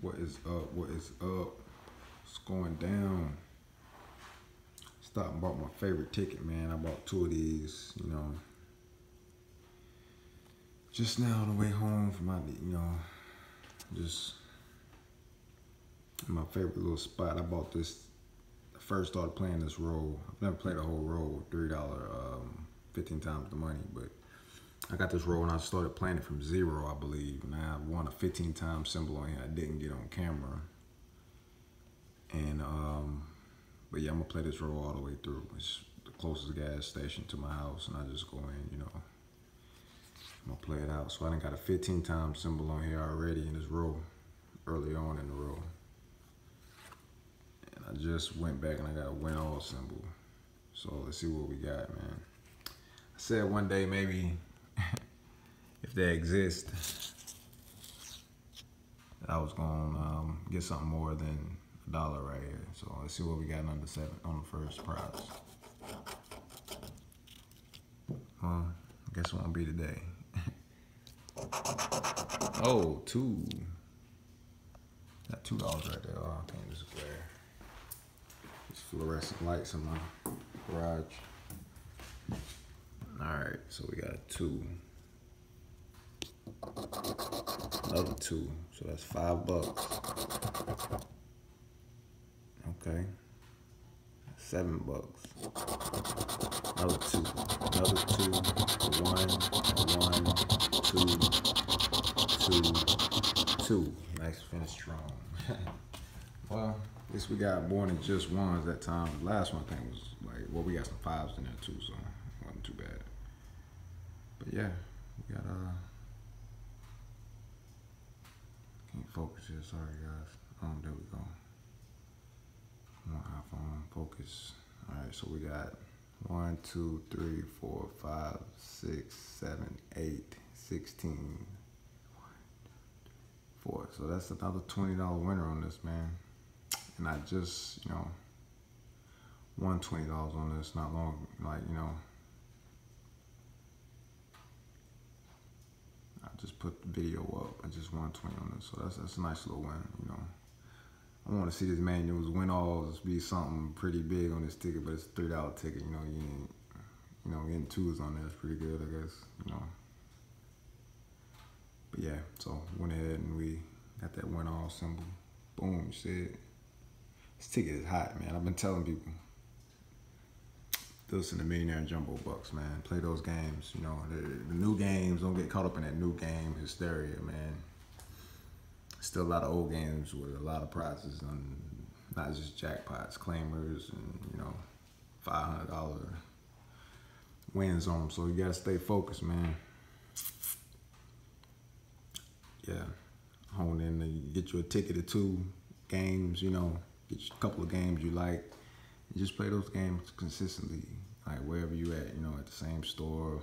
What is up? What is up? It's going down. Stop and bought my favorite ticket, man. I bought two of these, you know. Just now on the way home from my, you know, just my favorite little spot. I bought this. First started playing this role. I've never played a whole three dollar, um, fifteen times the money, but I got this roll and I started playing it from zero, I believe. And I won a 15 time symbol on here. I didn't get on camera. And, um, but yeah, I'm gonna play this roll all the way through. It's the closest gas station to my house, and I just go in, you know. I'm gonna play it out. So I done got a 15 time symbol on here already in this row, early on in the row. And I just went back and I got a win all symbol. So let's see what we got, man. I said one day maybe they exist, I was gonna um, get something more than a dollar right here. So let's see what we got on the seven on the first prize. Well, I guess it won't be today. oh, two. Got two dollars right there. Oh, I can't just glare. These fluorescent lights in my garage. All right, so we got two. Another two, so that's five bucks. Okay. Seven bucks. Another two. Another two. One, one, two, two, two. Nice finish strong. well, at least we got more than just ones that time. The last one I think was like, well, we got some fives in there too, so it wasn't too bad. But yeah, we got uh can't focus here, sorry guys. Oh, there we go. One iPhone focus. Alright, so we got one, two, three, four, five, six, seven, eight, sixteen. Four. So that's another twenty dollar winner on this man. And I just, you know, won twenty dollars on this not long like, you know, just put the video up. I just won 20 on this, so that's that's a nice little win, you know. I want to see this manuals win alls be something pretty big on this ticket, but it's a three dollar ticket, you know. You ain't, you know, getting twos on there is pretty good, I guess, you know. But yeah, so went ahead and we got that win all symbol. Boom, you see it. This ticket is hot, man. I've been telling people listen to Millionaire Jumbo Bucks, man. Play those games. You know, the, the, new games, don't get caught up in that new game hysteria, man. Still a lot of old games with a lot of prizes on not just jackpots, claimers, and, you know, $500 wins on them. So you got to stay focused, man. Yeah. Hone in and get you a ticket or two games, you know, get you a couple of games you like and just play those games consistently, like wherever you at, you know, at the same store.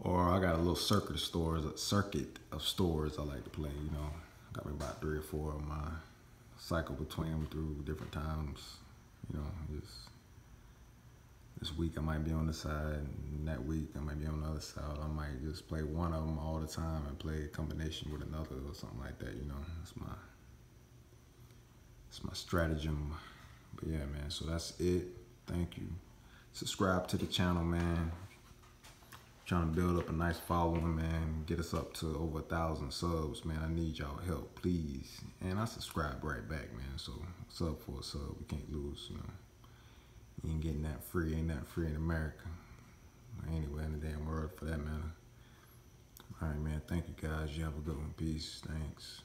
Or I got a little circuit of stores, a circuit of stores I like to play, you know. Got me about three or four of my cycle between them through different times. You know, just this week I might be on the side, and that week I might be on the other side. I might just play one of them all the time and play a combination with another or something like that. You know, that's my that's my stratagem. But yeah, man, so that's it. Thank you. Subscribe to the channel, man. Trying to build up a nice following, man. Get us up to over a thousand subs, man. I need y'all help, please. And I subscribe right back, man. So sub for a sub, we can't lose, you know. You ain't getting that free, ain't that free in America. Anyway, in the damn world for that matter. All right, man. Thank you guys. You have a good one. Peace. Thanks.